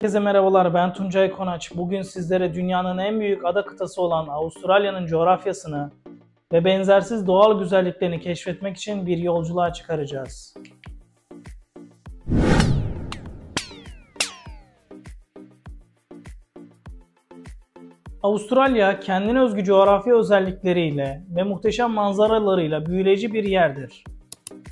Herkese merhabalar ben Tuncay Konaç. Bugün sizlere dünyanın en büyük ada kıtası olan Avustralya'nın coğrafyasını ve benzersiz doğal güzelliklerini keşfetmek için bir yolculuğa çıkaracağız. Avustralya kendine özgü coğrafya özellikleriyle ve muhteşem manzaralarıyla büyüleyici bir yerdir.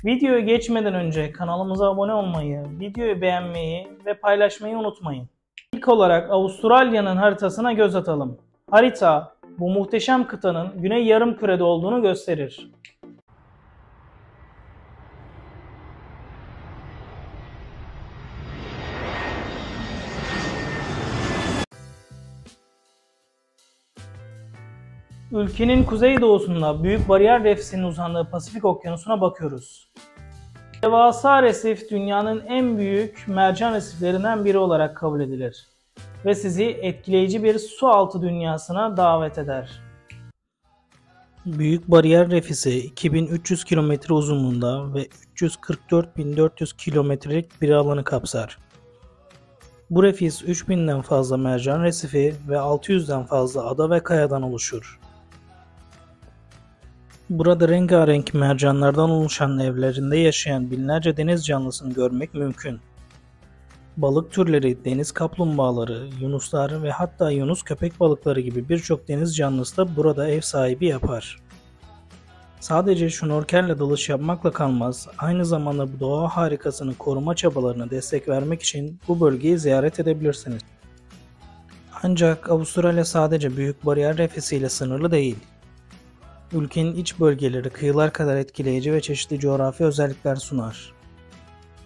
Videoya geçmeden önce kanalımıza abone olmayı, videoyu beğenmeyi ve paylaşmayı unutmayın. İlk olarak Avustralya'nın haritasına göz atalım. Harita bu muhteşem kıtanın güney yarım kürede olduğunu gösterir. Ülkenin kuzeydoğusunda Büyük Bariyer Refsi'nin uzandığı Pasifik Okyanusu'na bakıyoruz. Devasa resif dünyanın en büyük mercan resiflerinden biri olarak kabul edilir ve sizi etkileyici bir su altı dünyasına davet eder. Büyük Bariyer Refisi 2300 kilometre uzunluğunda ve 344.400 kilometrelik bir alanı kapsar. Bu refis 3000'den fazla mercan resifi ve 600'den fazla ada ve kayadan oluşur. Burada rengarenk mercanlardan oluşan evlerinde yaşayan binlerce deniz canlısını görmek mümkün. Balık türleri, deniz kaplumbağaları, yunuslar ve hatta yunus köpek balıkları gibi birçok deniz canlısı da burada ev sahibi yapar. Sadece şnorkelle dalış yapmakla kalmaz, aynı zamanda bu doğa harikasını koruma çabalarına destek vermek için bu bölgeyi ziyaret edebilirsiniz. Ancak Avustralya sadece Büyük Bariyer Refesi ile sınırlı değil. Ülkenin iç bölgeleri kıyılar kadar etkileyici ve çeşitli coğrafi özellikler sunar.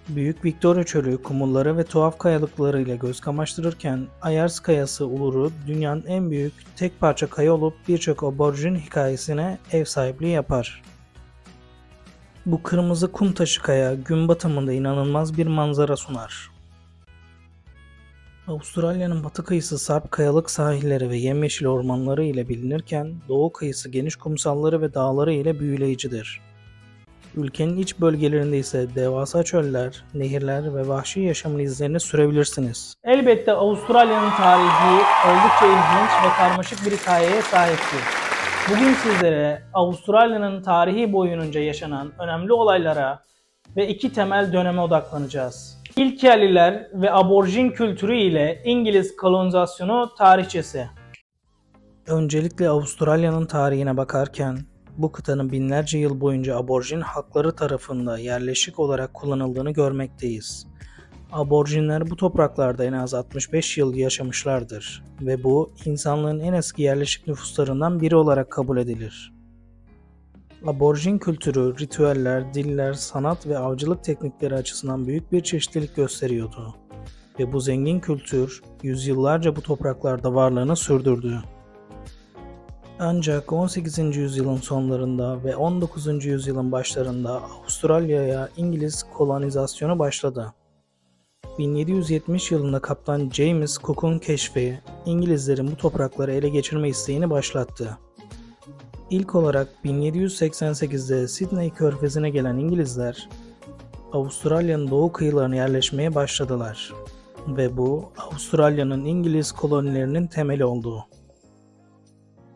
Büyük Victoria Çölü kumulları ve tuhaf kayalıklarıyla göz kamaştırırken Ayers Kayası Uluru dünyanın en büyük tek parça kaya olup birçok aborjin hikayesine ev sahipliği yapar. Bu kırmızı kum taşı kaya gün batımında inanılmaz bir manzara sunar. Avustralya'nın batı kıyısı sarp kayalık sahilleri ve yemyeşil ormanları ile bilinirken doğu kıyısı geniş kumsalları ve dağları ile büyüleyicidir. Ülkenin iç bölgelerinde ise devasa çöller, nehirler ve vahşi yaşamın izlerini sürebilirsiniz. Elbette Avustralya'nın tarihi oldukça ilginç ve karmaşık bir hikayeye sahiptir. Bugün sizlere Avustralya'nın tarihi boyunca yaşanan önemli olaylara ve iki temel döneme odaklanacağız. İlk yerliler ve aborjin kültürü ile İngiliz kolonizasyonu tarihçesi. Öncelikle Avustralya'nın tarihine bakarken bu kıtanın binlerce yıl boyunca aborjin halkları tarafından yerleşik olarak kullanıldığını görmekteyiz. Aborjinler bu topraklarda en az 65 yıl yaşamışlardır ve bu insanlığın en eski yerleşik nüfuslarından biri olarak kabul edilir. Aborjin kültürü, ritüeller, diller, sanat ve avcılık teknikleri açısından büyük bir çeşitlilik gösteriyordu ve bu zengin kültür yüzyıllarca bu topraklarda varlığını sürdürdü. Ancak 18. yüzyılın sonlarında ve 19. yüzyılın başlarında Avustralya'ya İngiliz kolonizasyonu başladı. 1770 yılında kaptan James Cook'un keşfi İngilizlerin bu toprakları ele geçirme isteğini başlattı. İlk olarak 1788'de Sydney körfezine gelen İngilizler Avustralya'nın doğu kıyılarına yerleşmeye başladılar ve bu Avustralya'nın İngiliz kolonilerinin temeli oldu.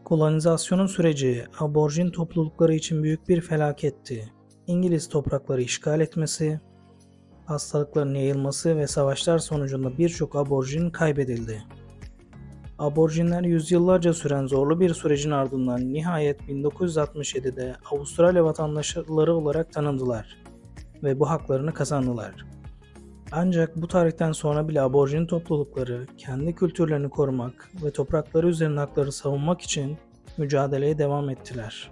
Kolonizasyonun süreci aborjin toplulukları için büyük bir felaketti. İngiliz toprakları işgal etmesi, hastalıkların yayılması ve savaşlar sonucunda birçok aborjin kaybedildi. Aborjinler yüzyıllarca süren zorlu bir sürecin ardından nihayet 1967'de Avustralya vatandaşları olarak tanındılar ve bu haklarını kazandılar. Ancak bu tarihten sonra bile aborjin toplulukları kendi kültürlerini korumak ve toprakları üzerinde hakları savunmak için mücadeleye devam ettiler.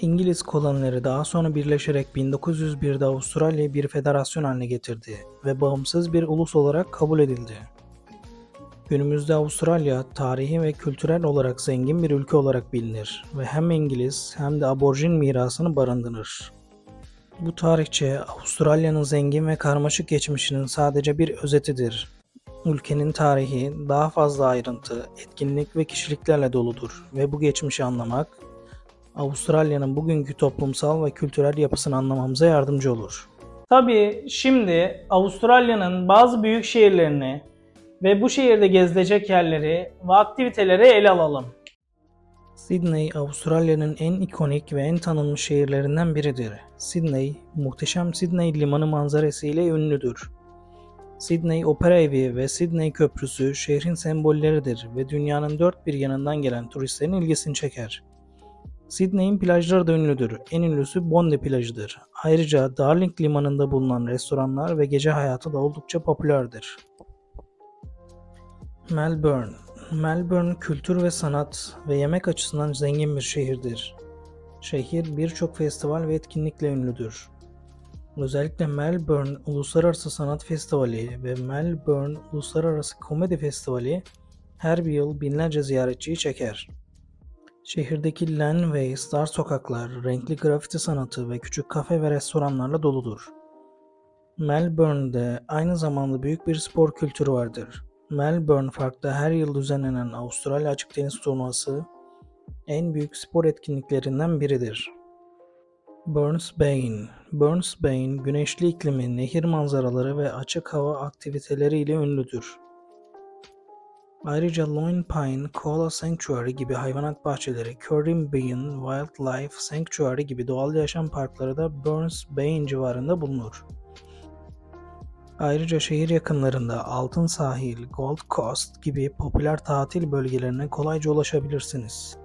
İngiliz kolonileri daha sonra birleşerek 1901'de Avustralya'yı bir federasyon haline getirdi ve bağımsız bir ulus olarak kabul edildi. Günümüzde Avustralya tarihi ve kültürel olarak zengin bir ülke olarak bilinir ve hem İngiliz hem de aborjin mirasını barındırır. Bu tarihçe Avustralya'nın zengin ve karmaşık geçmişinin sadece bir özetidir. Ülkenin tarihi daha fazla ayrıntı, etkinlik ve kişiliklerle doludur ve bu geçmişi anlamak, Avustralya'nın bugünkü toplumsal ve kültürel yapısını anlamamıza yardımcı olur. Tabii şimdi Avustralya'nın bazı büyük şehirlerini ve bu şehirde gezilecek yerleri ve aktiviteleri ele alalım. Sydney, Avustralya'nın en ikonik ve en tanınmış şehirlerinden biridir. Sydney, muhteşem Sydney limanı manzarası ile ünlüdür. Sydney Opera Evi ve Sydney Köprüsü şehrin sembolleridir ve dünyanın dört bir yanından gelen turistlerin ilgisini çeker. Sydney'in plajları da ünlüdür. En ünlüsü Bondi plajıdır. Ayrıca Darling limanında bulunan restoranlar ve gece hayatı da oldukça popülerdir. Melbourne Melbourne kültür ve sanat ve yemek açısından zengin bir şehirdir. Şehir birçok festival ve etkinlikle ünlüdür. Özellikle Melbourne Uluslararası Sanat Festivali ve Melbourne Uluslararası Komedi Festivali her bir yıl binlerce ziyaretçiyi çeker. Şehirdeki laneways, dar sokaklar, renkli grafiti sanatı ve küçük kafe ve restoranlarla doludur. Melbourne'de aynı zamanda büyük bir spor kültürü vardır. Melbourne Park'ta her yıl düzenlenen Avustralya Açık Deniz Turnuvası en büyük spor etkinliklerinden biridir. Brisbane Brisbane, güneşli iklimi, nehir manzaraları ve açık hava aktiviteleri ile ünlüdür. Ayrıca Lone Pine Koala Sanctuary gibi hayvanat bahçeleri, Caribbean Wildlife Sanctuary gibi doğal yaşam parkları da Brisbane civarında bulunur. Ayrıca şehir yakınlarında Altın Sahil, Gold Coast gibi popüler tatil bölgelerine kolayca ulaşabilirsiniz.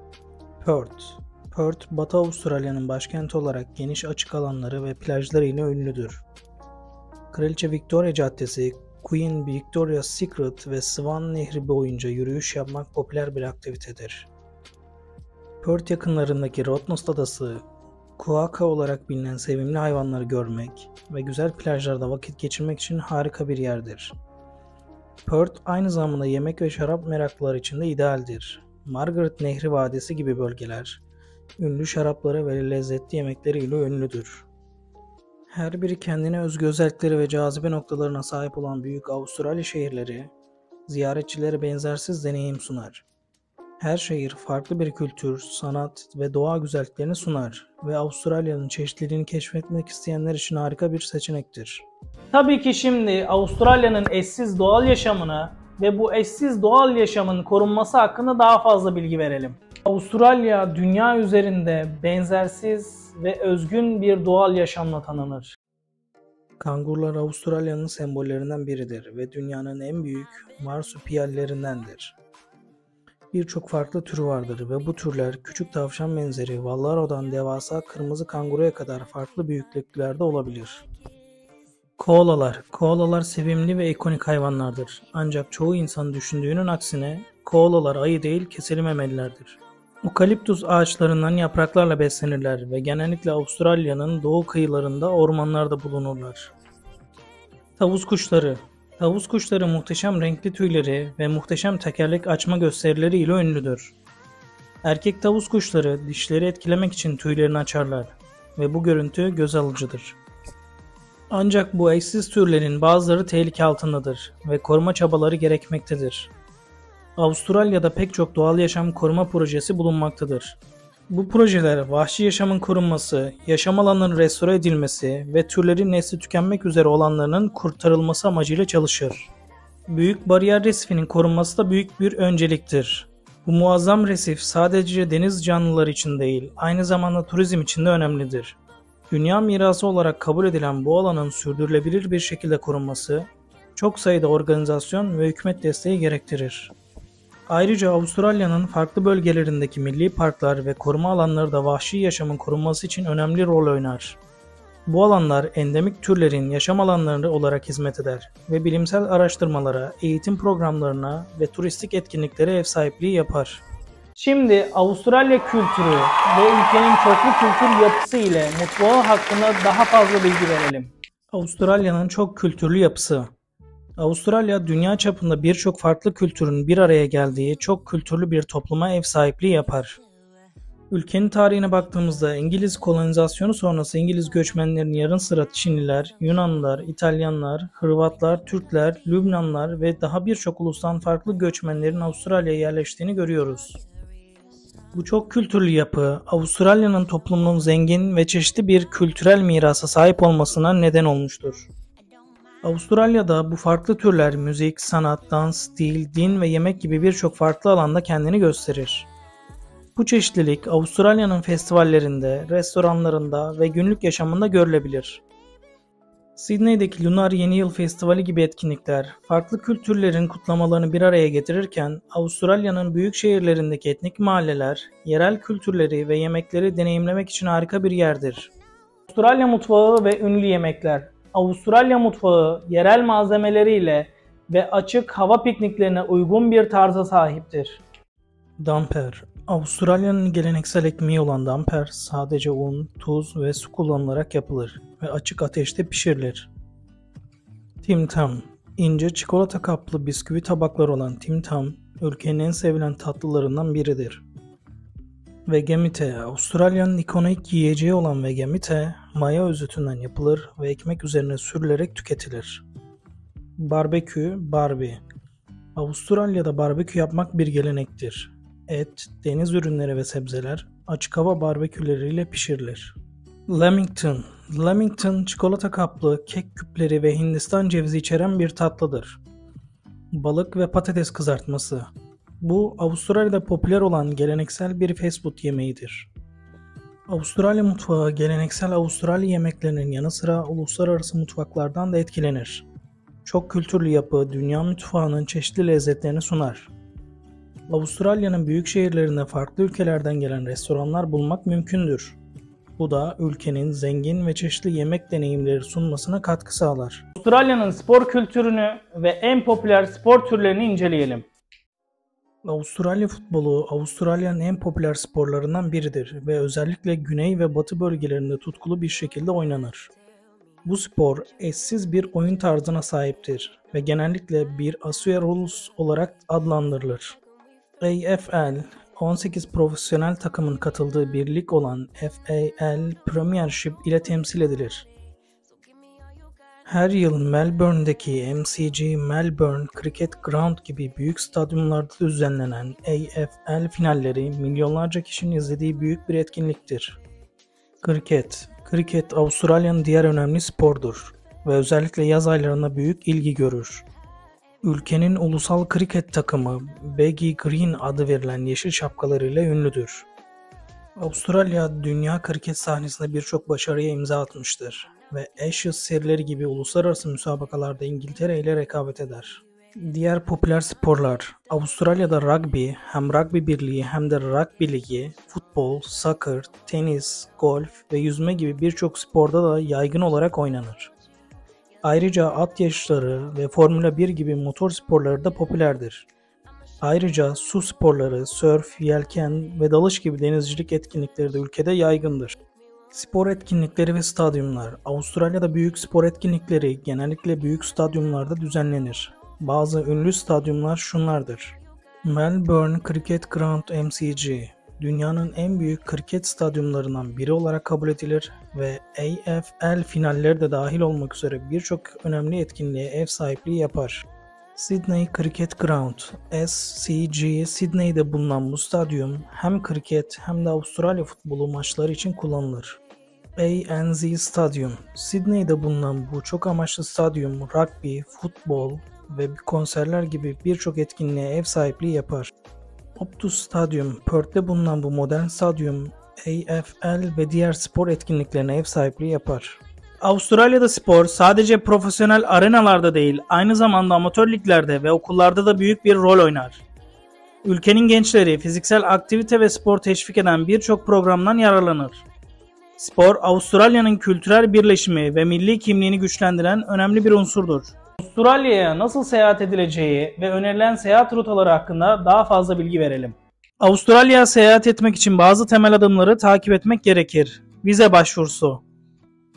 Perth Perth, Batı Avustralya'nın başkenti olarak geniş açık alanları ve plajları ile ünlüdür. Kraliçe Victoria Caddesi, Queen Victoria's Secret ve Swan Nehri boyunca yürüyüş yapmak popüler bir aktivitedir. Perth yakınlarındaki Rottnest Adası, Kuaka olarak bilinen sevimli hayvanları görmek ve güzel plajlarda vakit geçirmek için harika bir yerdir. Perth aynı zamanda yemek ve şarap meraklıları için de idealdir. Margaret Nehri Vadisi gibi bölgeler, ünlü şarapları ve lezzetli yemekleriyle ünlüdür. Her biri kendine özgü özellikleri ve cazibe noktalarına sahip olan büyük Avustralya şehirleri, ziyaretçilere benzersiz deneyim sunar. Her şehir farklı bir kültür, sanat ve doğa güzelliklerini sunar ve Avustralya'nın çeşitliliğini keşfetmek isteyenler için harika bir seçenektir. Tabii ki şimdi Avustralya'nın eşsiz doğal yaşamını ve bu eşsiz doğal yaşamın korunması hakkında daha fazla bilgi verelim. Avustralya dünya üzerinde benzersiz ve özgün bir doğal yaşamla tanınır. Kangurlar Avustralya'nın sembollerinden biridir ve dünyanın en büyük marsupiyallerindendir. Birçok farklı türü vardır ve bu türler küçük tavşan benzeri Vallaro'dan devasa kırmızı kanguruya kadar farklı büyüklüklerde olabilir. Koalalar Koalalar sevimli ve ikonik hayvanlardır. Ancak çoğu insan düşündüğünün aksine koalalar ayı değil keseli memelilerdir. Okaliptus ağaçlarından yapraklarla beslenirler ve genellikle Avustralya'nın doğu kıyılarında ormanlarda bulunurlar. Tavus kuşları Tavus kuşları muhteşem renkli tüyleri ve muhteşem tekerlek açma gösterileri ile ünlüdür. Erkek tavus kuşları dişleri etkilemek için tüylerini açarlar ve bu görüntü göz alıcıdır. Ancak bu eşsiz türlerin bazıları tehlike altındadır ve koruma çabaları gerekmektedir. Avustralya'da pek çok doğal yaşam koruma projesi bulunmaktadır. Bu projeler vahşi yaşamın korunması, yaşam alanlarının restore edilmesi ve türlerin nesli tükenmek üzere olanlarının kurtarılması amacıyla çalışır. Büyük Bariyer Resifi'nin korunması da büyük bir önceliktir. Bu muazzam resif sadece deniz canlıları için değil, aynı zamanda turizm için de önemlidir. Dünya mirası olarak kabul edilen bu alanın sürdürülebilir bir şekilde korunması, çok sayıda organizasyon ve hükümet desteği gerektirir. Ayrıca Avustralya'nın farklı bölgelerindeki milli parklar ve koruma alanları da vahşi yaşamın korunması için önemli rol oynar. Bu alanlar endemik türlerin yaşam alanları olarak hizmet eder ve bilimsel araştırmalara, eğitim programlarına ve turistik etkinliklere ev sahipliği yapar. Şimdi Avustralya kültürü ve ülkenin çoklu kültür yapısı ile mutfağı hakkında daha fazla bilgi verelim. Avustralya'nın çok kültürlü yapısı Avustralya dünya çapında birçok farklı kültürün bir araya geldiği çok kültürlü bir topluma ev sahipliği yapar. Ülkenin tarihine baktığımızda İngiliz kolonizasyonu sonrası İngiliz göçmenlerin yarın sıra Çinliler, Yunanlılar, İtalyanlar, Hırvatlar, Türkler, Lübnanlar ve daha birçok ulustan farklı göçmenlerin Avustralya'ya yerleştiğini görüyoruz. Bu çok kültürlü yapı Avustralya'nın toplumunun zengin ve çeşitli bir kültürel mirasa sahip olmasına neden olmuştur. Avustralya'da bu farklı türler müzik, sanat, dans, dil, din ve yemek gibi birçok farklı alanda kendini gösterir. Bu çeşitlilik Avustralya'nın festivallerinde, restoranlarında ve günlük yaşamında görülebilir. Sydney'deki Lunar Yeni Yıl Festivali gibi etkinlikler, farklı kültürlerin kutlamalarını bir araya getirirken, Avustralya'nın büyük şehirlerindeki etnik mahalleler, yerel kültürleri ve yemekleri deneyimlemek için harika bir yerdir. Avustralya mutfağı ve ünlü yemekler Avustralya mutfağı yerel malzemeleriyle ve açık hava pikniklerine uygun bir tarza sahiptir. Damper Avustralya'nın geleneksel ekmeği olan damper sadece un, tuz ve su kullanılarak yapılır ve açık ateşte pişirilir. Tim Tam ince çikolata kaplı bisküvi tabakları olan Tim Tam, ülkenin en sevilen tatlılarından biridir. Vegemite, Avustralya'nın ikonik yiyeceği olan vegemite, maya özütünden yapılır ve ekmek üzerine sürülerek tüketilir. Barbekü, Barbie Avustralya'da barbekü yapmak bir gelenektir et, deniz ürünleri ve sebzeler açık hava barbeküleriyle pişirilir. Lamington Lamington çikolata kaplı, kek küpleri ve Hindistan cevizi içeren bir tatlıdır. Balık ve patates kızartması Bu Avustralya'da popüler olan geleneksel bir fast food yemeğidir. Avustralya mutfağı geleneksel Avustralya yemeklerinin yanı sıra uluslararası mutfaklardan da etkilenir. Çok kültürlü yapı dünya mutfağının çeşitli lezzetlerini sunar. Avustralya'nın büyük şehirlerinde farklı ülkelerden gelen restoranlar bulmak mümkündür. Bu da ülkenin zengin ve çeşitli yemek deneyimleri sunmasına katkı sağlar. Avustralya'nın spor kültürünü ve en popüler spor türlerini inceleyelim. Avustralya futbolu Avustralya'nın en popüler sporlarından biridir ve özellikle güney ve batı bölgelerinde tutkulu bir şekilde oynanır. Bu spor eşsiz bir oyun tarzına sahiptir ve genellikle bir Australia Rules olarak adlandırılır. AFL 18 profesyonel takımın katıldığı bir lig olan FAL Premiership ile temsil edilir. Her yıl Melbourne'deki MCG Melbourne Cricket Ground gibi büyük stadyumlarda düzenlenen AFL finalleri milyonlarca kişinin izlediği büyük bir etkinliktir. Kriket Kriket Avustralya'nın diğer önemli spordur ve özellikle yaz aylarında büyük ilgi görür. Ülkenin ulusal kriket takımı Baggy Green adı verilen yeşil şapkalarıyla ünlüdür. Avustralya dünya kriket sahnesinde birçok başarıya imza atmıştır ve Ashes serileri gibi uluslararası müsabakalarda İngiltere ile rekabet eder. Diğer popüler sporlar Avustralya'da rugby, hem rugby birliği hem de rugby ligi, futbol, soccer, tenis, golf ve yüzme gibi birçok sporda da yaygın olarak oynanır. Ayrıca at yarışları ve Formula 1 gibi motor sporları da popülerdir. Ayrıca su sporları, sörf, yelken ve dalış gibi denizcilik etkinlikleri de ülkede yaygındır. Spor etkinlikleri ve stadyumlar Avustralya'da büyük spor etkinlikleri genellikle büyük stadyumlarda düzenlenir. Bazı ünlü stadyumlar şunlardır. Melbourne Cricket Ground MCG dünyanın en büyük kriket stadyumlarından biri olarak kabul edilir ve AFL finalleri de dahil olmak üzere birçok önemli etkinliğe ev sahipliği yapar. Sydney Cricket Ground SCG Sydney'de bulunan bu stadyum hem kriket hem de Avustralya futbolu maçları için kullanılır. ANZ Stadium Sydney'de bulunan bu çok amaçlı stadyum rugby, futbol ve konserler gibi birçok etkinliğe ev sahipliği yapar. Optus Stadyum, Perth'te bulunan bu modern stadyum AFL ve diğer spor etkinliklerine ev sahipliği yapar. Avustralya'da spor sadece profesyonel arenalarda değil, aynı zamanda amatör liglerde ve okullarda da büyük bir rol oynar. Ülkenin gençleri fiziksel aktivite ve spor teşvik eden birçok programdan yararlanır. Spor, Avustralya'nın kültürel birleşimi ve milli kimliğini güçlendiren önemli bir unsurdur. Avustralya'ya nasıl seyahat edileceği ve önerilen seyahat rotaları hakkında daha fazla bilgi verelim. Avustralya'ya seyahat etmek için bazı temel adımları takip etmek gerekir. Vize başvurusu.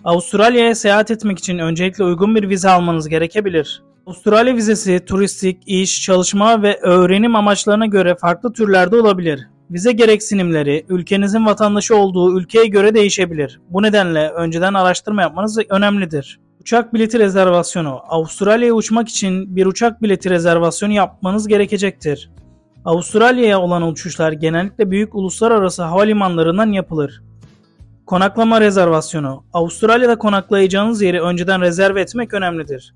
Avustralya'ya seyahat etmek için öncelikle uygun bir vize almanız gerekebilir. Avustralya vizesi turistik, iş, çalışma ve öğrenim amaçlarına göre farklı türlerde olabilir. Vize gereksinimleri ülkenizin vatandaşı olduğu ülkeye göre değişebilir. Bu nedenle önceden araştırma yapmanız önemlidir. Uçak bileti rezervasyonu. Avustralya'ya uçmak için bir uçak bileti rezervasyonu yapmanız gerekecektir. Avustralya'ya olan uçuşlar genellikle büyük uluslararası havalimanlarından yapılır. Konaklama rezervasyonu. Avustralya'da konaklayacağınız yeri önceden rezerve etmek önemlidir.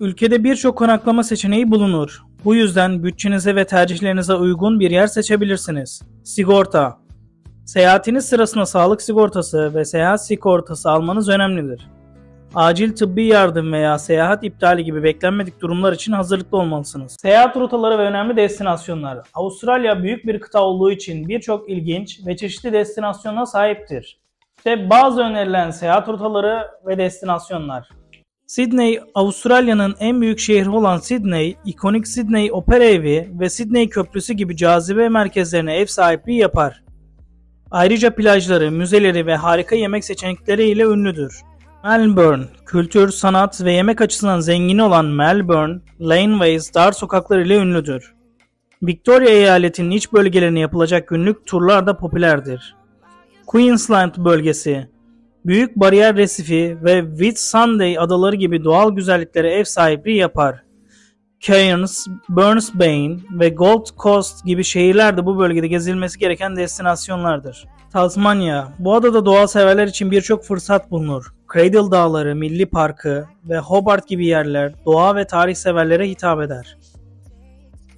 Ülkede birçok konaklama seçeneği bulunur. Bu yüzden bütçenize ve tercihlerinize uygun bir yer seçebilirsiniz. Sigorta. Seyahatiniz sırasında sağlık sigortası ve seyahat sigortası almanız önemlidir. Acil tıbbi yardım veya seyahat iptali gibi beklenmedik durumlar için hazırlıklı olmalısınız. Seyahat rotaları ve önemli destinasyonlar. Avustralya büyük bir kıta olduğu için birçok ilginç ve çeşitli destinasyona sahiptir. İşte bazı önerilen seyahat rotaları ve destinasyonlar. Sydney, Avustralya'nın en büyük şehri olan Sydney, ikonik Sydney Opera Evi ve Sydney Köprüsü gibi cazibe merkezlerine ev sahipliği yapar. Ayrıca plajları, müzeleri ve harika yemek seçenekleri ile ünlüdür. Melbourne, kültür, sanat ve yemek açısından zengin olan Melbourne, laneways, dar sokaklar ile ünlüdür. Victoria eyaletinin iç bölgelerine yapılacak günlük turlar da popülerdir. Queensland bölgesi, Büyük Bariyer Resifi ve Whitsunday adaları gibi doğal güzelliklere ev sahipliği yapar. Cairns, Brisbane ve Gold Coast gibi şehirler de bu bölgede gezilmesi gereken destinasyonlardır. Tasmanya, bu adada doğa severler için birçok fırsat bulunur. Cradle Dağları, Milli Parkı ve Hobart gibi yerler doğa ve tarih severlere hitap eder.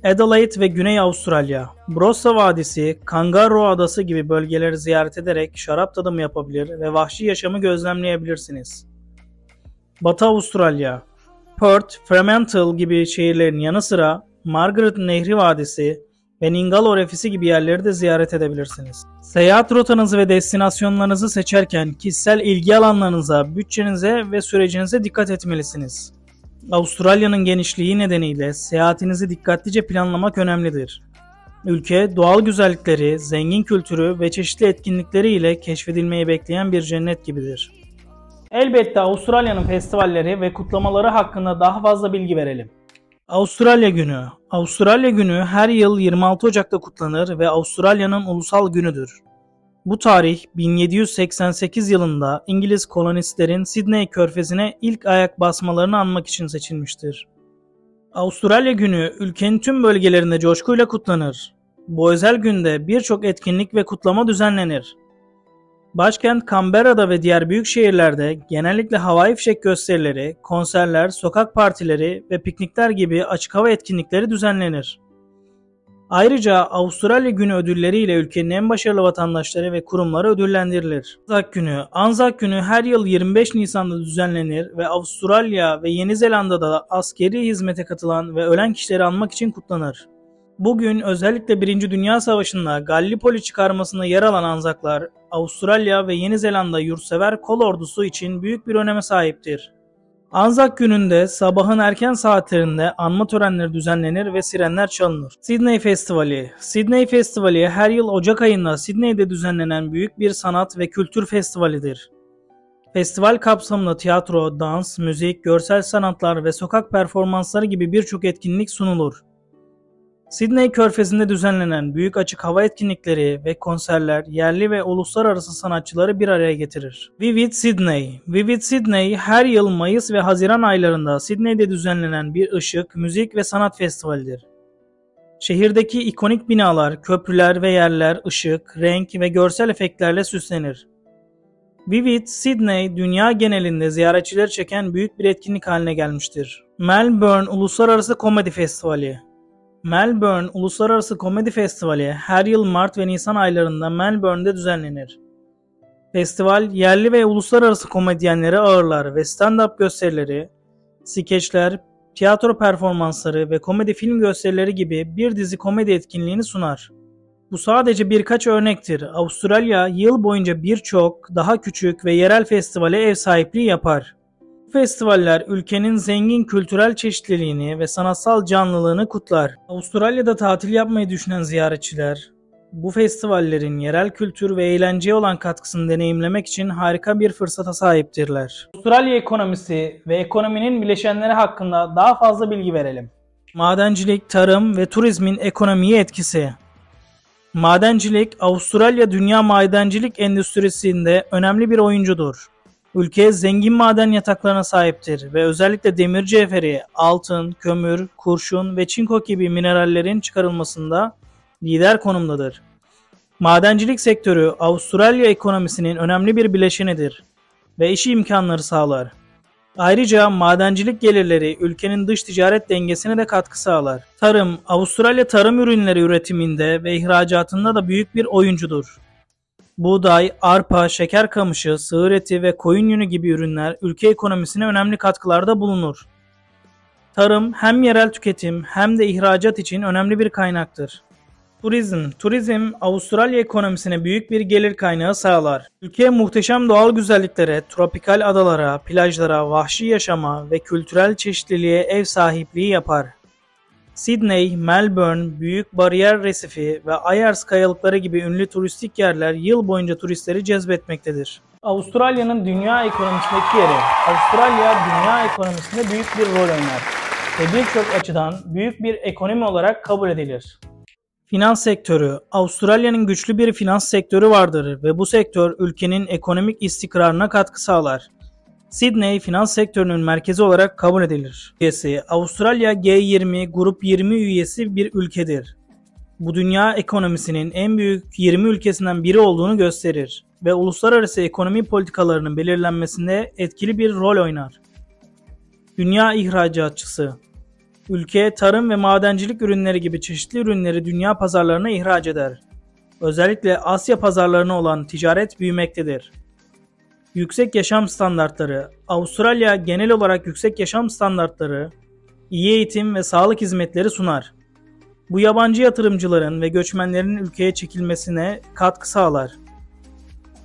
Adelaide ve Güney Avustralya, Barossa Vadisi, Kangaroo Adası gibi bölgeleri ziyaret ederek şarap tadımı yapabilir ve vahşi yaşamı gözlemleyebilirsiniz. Batı Avustralya, Perth, Fremantle gibi şehirlerin yanı sıra Margaret Nehri Vadisi ve Ningaloo Refisi gibi yerleri de ziyaret edebilirsiniz. Seyahat rotanızı ve destinasyonlarınızı seçerken kişisel ilgi alanlarınıza, bütçenize ve sürecinize dikkat etmelisiniz. Avustralya'nın genişliği nedeniyle seyahatinizi dikkatlice planlamak önemlidir. Ülke doğal güzellikleri, zengin kültürü ve çeşitli etkinlikleri ile keşfedilmeyi bekleyen bir cennet gibidir. Elbette Avustralya'nın festivalleri ve kutlamaları hakkında daha fazla bilgi verelim. Avustralya Günü Avustralya Günü her yıl 26 Ocak'ta kutlanır ve Avustralya'nın ulusal günüdür. Bu tarih 1788 yılında İngiliz kolonistlerin Sydney körfezine ilk ayak basmalarını anmak için seçilmiştir. Avustralya Günü ülkenin tüm bölgelerinde coşkuyla kutlanır. Bu özel günde birçok etkinlik ve kutlama düzenlenir. Başkent Canberra'da ve diğer büyük şehirlerde genellikle havai fişek gösterileri, konserler, sokak partileri ve piknikler gibi açık hava etkinlikleri düzenlenir. Ayrıca Avustralya Günü ödülleri ile ülkenin en başarılı vatandaşları ve kurumları ödüllendirilir. Anzac Günü Anzac Günü her yıl 25 Nisan'da düzenlenir ve Avustralya ve Yeni Zelanda'da askeri hizmete katılan ve ölen kişileri anmak için kutlanır. Bugün özellikle 1. Dünya Savaşı'nda Gallipoli çıkarmasında yer alan Anzaklar, Avustralya ve Yeni Zelanda yurtsever kol ordusu için büyük bir öneme sahiptir. Anzak gününde sabahın erken saatlerinde anma törenleri düzenlenir ve sirenler çalınır. Sydney Festivali Sydney Festivali her yıl Ocak ayında Sydney'de düzenlenen büyük bir sanat ve kültür festivalidir. Festival kapsamında tiyatro, dans, müzik, görsel sanatlar ve sokak performansları gibi birçok etkinlik sunulur. Sydney Körfezi'nde düzenlenen büyük açık hava etkinlikleri ve konserler yerli ve uluslararası sanatçıları bir araya getirir. Vivid Sydney Vivid Sydney her yıl Mayıs ve Haziran aylarında Sydney'de düzenlenen bir ışık, müzik ve sanat festivalidir. Şehirdeki ikonik binalar, köprüler ve yerler ışık, renk ve görsel efektlerle süslenir. Vivid Sydney dünya genelinde ziyaretçiler çeken büyük bir etkinlik haline gelmiştir. Melbourne Uluslararası Komedi Festivali Melbourne Uluslararası Komedi Festivali her yıl Mart ve Nisan aylarında Melbourne'de düzenlenir. Festival yerli ve uluslararası komedyenleri ağırlar ve stand-up gösterileri, skeçler, tiyatro performansları ve komedi film gösterileri gibi bir dizi komedi etkinliğini sunar. Bu sadece birkaç örnektir. Avustralya yıl boyunca birçok daha küçük ve yerel festivale ev sahipliği yapar. Bu festivaller ülkenin zengin kültürel çeşitliliğini ve sanatsal canlılığını kutlar. Avustralya'da tatil yapmayı düşünen ziyaretçiler, bu festivallerin yerel kültür ve eğlenceye olan katkısını deneyimlemek için harika bir fırsata sahiptirler. Avustralya ekonomisi ve ekonominin bileşenleri hakkında daha fazla bilgi verelim. Madencilik, tarım ve turizmin ekonomiye etkisi. Madencilik, Avustralya dünya madencilik endüstrisinde önemli bir oyuncudur. Ülke zengin maden yataklarına sahiptir ve özellikle demir cevheri, altın, kömür, kurşun ve çinko gibi minerallerin çıkarılmasında lider konumdadır. Madencilik sektörü Avustralya ekonomisinin önemli bir bileşenidir ve iş imkanları sağlar. Ayrıca madencilik gelirleri ülkenin dış ticaret dengesine de katkı sağlar. Tarım, Avustralya tarım ürünleri üretiminde ve ihracatında da büyük bir oyuncudur. Buğday, arpa, şeker kamışı, sığır eti ve koyun yünü gibi ürünler ülke ekonomisine önemli katkılarda bulunur. Tarım hem yerel tüketim hem de ihracat için önemli bir kaynaktır. Turizm. Turizm Avustralya ekonomisine büyük bir gelir kaynağı sağlar. Ülke muhteşem doğal güzelliklere, tropikal adalara, plajlara, vahşi yaşama ve kültürel çeşitliliğe ev sahipliği yapar. Sydney, Melbourne, Büyük Bariyer Resifi ve Ayers kayalıkları gibi ünlü turistik yerler yıl boyunca turistleri cezbetmektedir. Avustralya'nın dünya ekonomisindeki yeri. Avustralya dünya ekonomisinde büyük bir rol oynar ve birçok açıdan büyük bir ekonomi olarak kabul edilir. Finans sektörü Avustralya'nın güçlü bir finans sektörü vardır ve bu sektör ülkenin ekonomik istikrarına katkı sağlar. Sydney finans sektörünün merkezi olarak kabul edilir. Üyesi Avustralya G20 Grup 20 üyesi bir ülkedir. Bu dünya ekonomisinin en büyük 20 ülkesinden biri olduğunu gösterir ve uluslararası ekonomi politikalarının belirlenmesinde etkili bir rol oynar. Dünya ihracatçısı Ülke tarım ve madencilik ürünleri gibi çeşitli ürünleri dünya pazarlarına ihraç eder. Özellikle Asya pazarlarına olan ticaret büyümektedir. Yüksek yaşam standartları Avustralya genel olarak yüksek yaşam standartları, iyi eğitim ve sağlık hizmetleri sunar. Bu yabancı yatırımcıların ve göçmenlerin ülkeye çekilmesine katkı sağlar.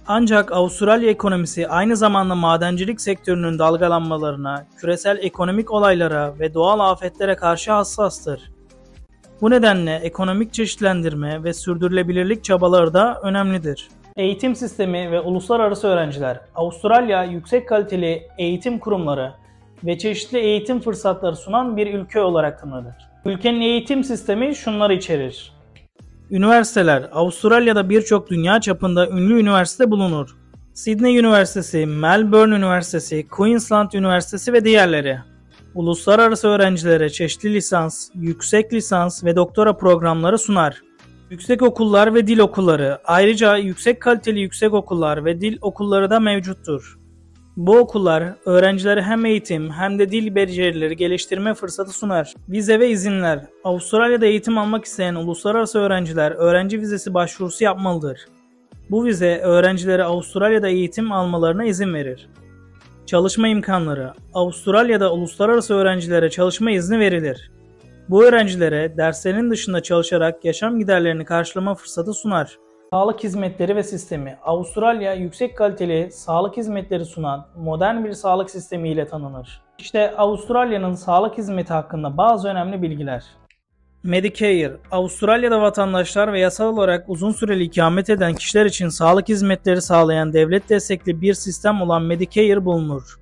Ancak Avustralya ekonomisi aynı zamanda madencilik sektörünün dalgalanmalarına, küresel ekonomik olaylara ve doğal afetlere karşı hassastır. Bu nedenle ekonomik çeşitlendirme ve sürdürülebilirlik çabaları da önemlidir. Eğitim sistemi ve uluslararası öğrenciler Avustralya yüksek kaliteli eğitim kurumları ve çeşitli eğitim fırsatları sunan bir ülke olarak tanınır. Ülkenin eğitim sistemi şunları içerir. Üniversiteler Avustralya'da birçok dünya çapında ünlü üniversite bulunur. Sydney Üniversitesi, Melbourne Üniversitesi, Queensland Üniversitesi ve diğerleri. Uluslararası öğrencilere çeşitli lisans, yüksek lisans ve doktora programları sunar. Yüksek okullar ve dil okulları, ayrıca yüksek kaliteli yüksek okullar ve dil okulları da mevcuttur. Bu okullar öğrencilere hem eğitim hem de dil becerileri geliştirme fırsatı sunar. Vize ve izinler. Avustralya'da eğitim almak isteyen uluslararası öğrenciler öğrenci vizesi başvurusu yapmalıdır. Bu vize öğrencilere Avustralya'da eğitim almalarına izin verir. Çalışma imkanları. Avustralya'da uluslararası öğrencilere çalışma izni verilir. Bu öğrencilere derslerin dışında çalışarak yaşam giderlerini karşılama fırsatı sunar. Sağlık hizmetleri ve sistemi Avustralya yüksek kaliteli sağlık hizmetleri sunan modern bir sağlık sistemi ile tanınır. İşte Avustralya'nın sağlık hizmeti hakkında bazı önemli bilgiler. Medicare, Avustralya'da vatandaşlar ve yasal olarak uzun süreli ikamet eden kişiler için sağlık hizmetleri sağlayan devlet destekli bir sistem olan Medicare bulunur.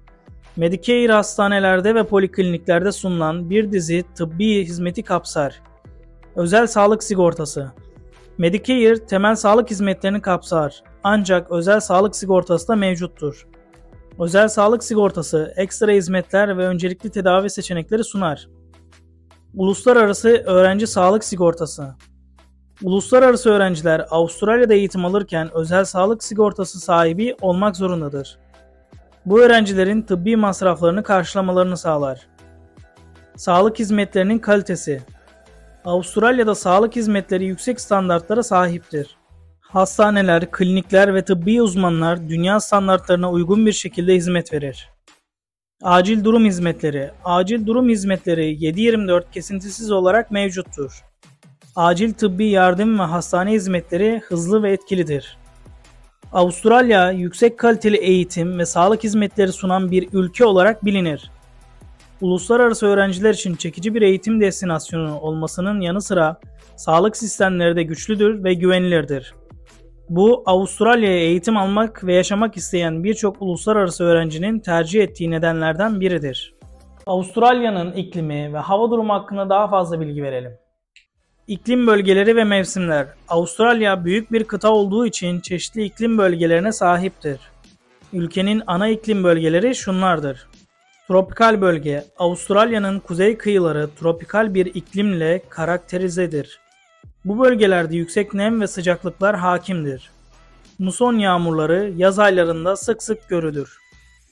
Medicare hastanelerde ve polikliniklerde sunulan bir dizi tıbbi hizmeti kapsar. Özel sağlık sigortası, Medicare temel sağlık hizmetlerini kapsar ancak özel sağlık sigortası da mevcuttur. Özel sağlık sigortası ekstra hizmetler ve öncelikli tedavi seçenekleri sunar. Uluslararası Öğrenci Sağlık Sigortası Uluslararası öğrenciler Avustralya'da eğitim alırken özel sağlık sigortası sahibi olmak zorundadır. Bu öğrencilerin tıbbi masraflarını karşılamalarını sağlar. Sağlık hizmetlerinin kalitesi Avustralya'da sağlık hizmetleri yüksek standartlara sahiptir. Hastaneler, klinikler ve tıbbi uzmanlar dünya standartlarına uygun bir şekilde hizmet verir. Acil durum hizmetleri Acil durum hizmetleri 7-24 kesintisiz olarak mevcuttur. Acil tıbbi yardım ve hastane hizmetleri hızlı ve etkilidir. Avustralya yüksek kaliteli eğitim ve sağlık hizmetleri sunan bir ülke olarak bilinir uluslararası öğrenciler için çekici bir eğitim destinasyonu olmasının yanı sıra sağlık sistemleri de güçlüdür ve güvenilirdir. Bu Avustralya'ya eğitim almak ve yaşamak isteyen birçok uluslararası öğrencinin tercih ettiği nedenlerden biridir. Avustralya'nın iklimi ve hava durumu hakkında daha fazla bilgi verelim. İklim bölgeleri ve mevsimler. Avustralya büyük bir kıta olduğu için çeşitli iklim bölgelerine sahiptir. Ülkenin ana iklim bölgeleri şunlardır. Tropikal bölge, Avustralya'nın kuzey kıyıları tropikal bir iklimle karakterizedir. Bu bölgelerde yüksek nem ve sıcaklıklar hakimdir. Muson yağmurları yaz aylarında sık sık görülür.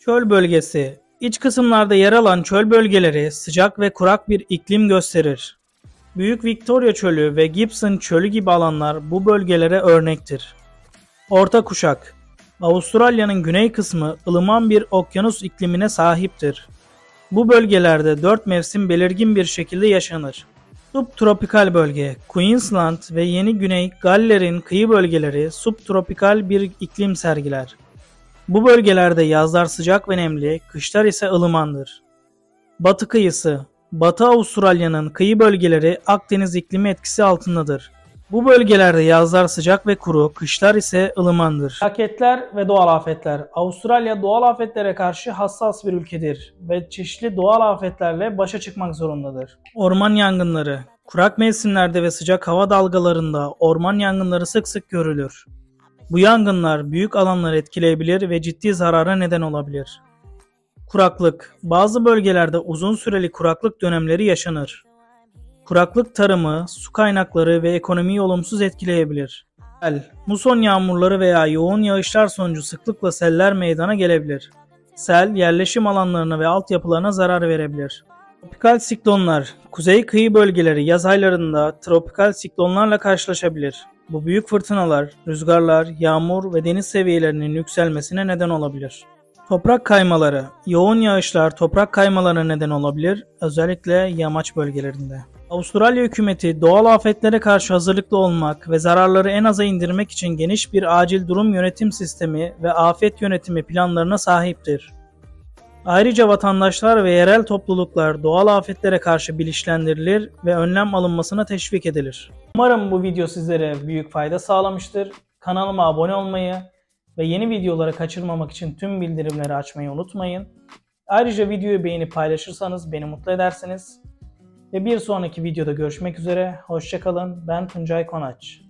Çöl bölgesi İç kısımlarda yer alan çöl bölgeleri sıcak ve kurak bir iklim gösterir. Büyük Victoria Çölü ve Gibson Çölü gibi alanlar bu bölgelere örnektir. Orta kuşak Avustralya'nın güney kısmı ılıman bir okyanus iklimine sahiptir. Bu bölgelerde dört mevsim belirgin bir şekilde yaşanır. Subtropikal bölge Queensland ve Yeni Güney Galler'in kıyı bölgeleri subtropikal bir iklim sergiler. Bu bölgelerde yazlar sıcak ve nemli, kışlar ise ılımandır. Batı kıyısı Batı Avustralya'nın kıyı bölgeleri Akdeniz iklimi etkisi altındadır. Bu bölgelerde yazlar sıcak ve kuru, kışlar ise ılımandır. Felaketler ve doğal afetler. Avustralya doğal afetlere karşı hassas bir ülkedir ve çeşitli doğal afetlerle başa çıkmak zorundadır. Orman yangınları. Kurak mevsimlerde ve sıcak hava dalgalarında orman yangınları sık sık görülür. Bu yangınlar büyük alanları etkileyebilir ve ciddi zarara neden olabilir. Kuraklık. Bazı bölgelerde uzun süreli kuraklık dönemleri yaşanır. Kuraklık tarımı, su kaynakları ve ekonomiyi olumsuz etkileyebilir. Sel. Muson yağmurları veya yoğun yağışlar sonucu sıklıkla seller meydana gelebilir. Sel, yerleşim alanlarına ve altyapılarına zarar verebilir. Tropikal siklonlar. Kuzey kıyı bölgeleri yaz aylarında tropikal siklonlarla karşılaşabilir. Bu büyük fırtınalar, rüzgarlar, yağmur ve deniz seviyelerinin yükselmesine neden olabilir. Toprak kaymaları, yoğun yağışlar toprak kaymalarına neden olabilir, özellikle yamaç bölgelerinde. Avustralya hükümeti doğal afetlere karşı hazırlıklı olmak ve zararları en aza indirmek için geniş bir acil durum yönetim sistemi ve afet yönetimi planlarına sahiptir. Ayrıca vatandaşlar ve yerel topluluklar doğal afetlere karşı bilinçlendirilir ve önlem alınmasına teşvik edilir. Umarım bu video sizlere büyük fayda sağlamıştır. Kanalıma abone olmayı ve yeni videoları kaçırmamak için tüm bildirimleri açmayı unutmayın. Ayrıca videoyu beğenip paylaşırsanız beni mutlu edersiniz. Ve bir sonraki videoda görüşmek üzere. Hoşçakalın. Ben Tuncay Konaç.